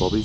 Bobby.